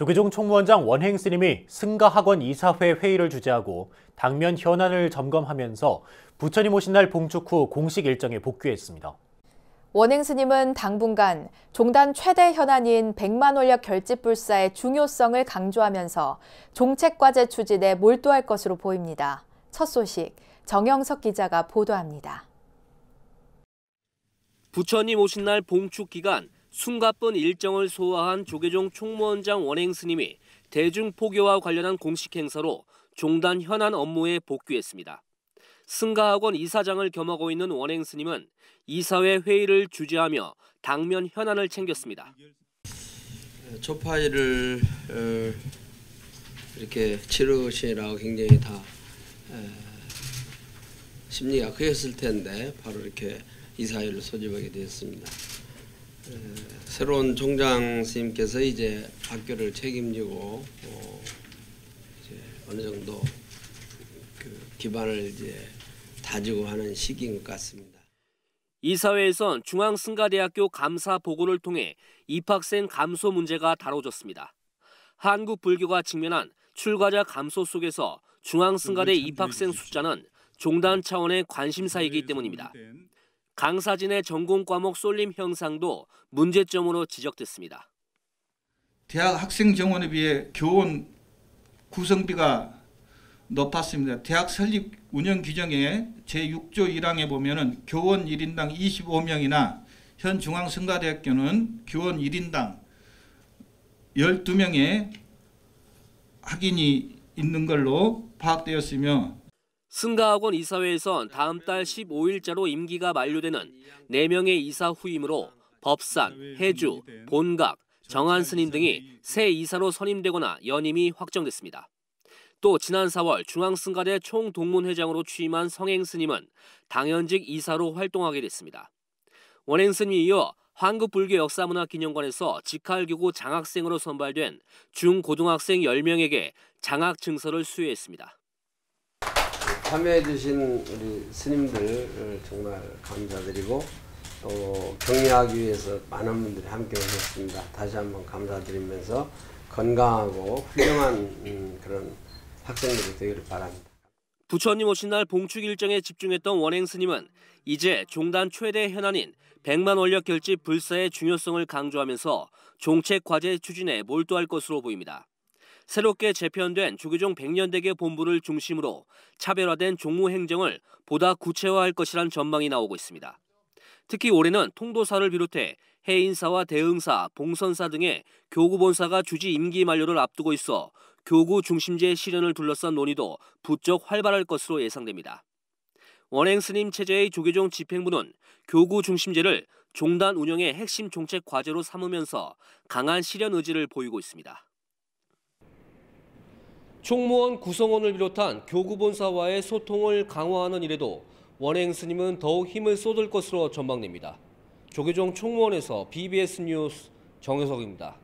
조계종 총무원장 원행 스님이 승가학원 이사회 회의를 주재하고 당면 현안을 점검하면서 부처님 오신 날 봉축 후 공식 일정에 복귀했습니다. 원행 스님은 당분간 종단 최대 현안인 백만 원력 결집불사의 중요성을 강조하면서 종책과제 추진에 몰두할 것으로 보입니다. 첫 소식 정영석 기자가 보도합니다. 부처님 오신 날 봉축 기간 숨가쁜 일정을 소화한 조계종 총무원장 원행 스님이 대중포교와 관련한 공식 행사로 종단 현안 업무에 복귀했습니다. 승가학원 이사장을 겸하고 있는 원행 스님은 이사회 회의를 주재하며 당면 현안을 챙겼습니다. 초파일을 어, 이렇게 치르시라고 굉장히 다 심리가 크였을 텐데 바로 이렇게 이사회를 소집하게 되었습니다. 새로운 총장 스님께서 이제 학교를 책임지고 어, 이제 어느 정도 그 기반을 이제 다지고 하는 시기인 것 같습니다. 이사회에선 중앙승가대학교 감사 보고를 통해 입학생 감소 문제가 다뤄졌습니다. 한국 불교가 직면한 출가자 감소 속에서 중앙승가대 입학생 숫자는 종단 차원의 관심사이기 때문입니다. 강사진의 전공 과목 쏠림 형상도 문제점으로 지적됐습니다. 대학 학생 정원에 비해 교원 구성비가 높았습니다. 대학 설립 운영 규정에 제6조 1항에 보면은 교원 1인당 25명이나 현 중앙성가대학교는 교원 1인당 12명의 학인이 있는 걸로 파악되었으며 승가학원 이사회에선 다음 달 15일자로 임기가 만료되는 4명의 이사 후임으로 법산, 해주, 본각, 정한 스님 등이 새 이사로 선임되거나 연임이 확정됐습니다. 또 지난 4월 중앙승가대 총동문회장으로 취임한 성행 스님은 당연직 이사로 활동하게 됐습니다. 원행 스님이 이어 한국불교 역사문화기념관에서 직할교구 장학생으로 선발된 중고등학생 10명에게 장학 증서를 수여했습니다. 참여해 주신 우리 스님들 정말 감사드리고 또 격려하기 위해서 많은 분들이 함께 오셨습니다. 다시 한번 감사드리면서 건강하고 훌륭한 음, 그런 학생들이 되기를 바랍니다. 부처님 오신 날 봉축 일정에 집중했던 원행 스님은 이제 종단 최대 현안인 100만 원력 결집 불사의 중요성을 강조하면서 종책 과제 추진에 몰두할 것으로 보입니다. 새롭게 재편된 조계종 백년대계 본부를 중심으로 차별화된 종무 행정을 보다 구체화할 것이란 전망이 나오고 있습니다. 특히 올해는 통도사를 비롯해 해인사와 대응사, 봉선사 등의 교구본사가 주지 임기 만료를 앞두고 있어 교구 중심제 실현을 둘러싼 논의도 부쩍 활발할 것으로 예상됩니다. 원행 스님 체제의 조계종 집행부는 교구 중심제를 종단 운영의 핵심 정책 과제로 삼으면서 강한 실현 의지를 보이고 있습니다. 총무원 구성원을 비롯한 교구본사와의 소통을 강화하는 일에도 원행 스님은 더욱 힘을 쏟을 것으로 전망됩니다. 조계종 총무원에서 BBS 뉴스 정효석입니다.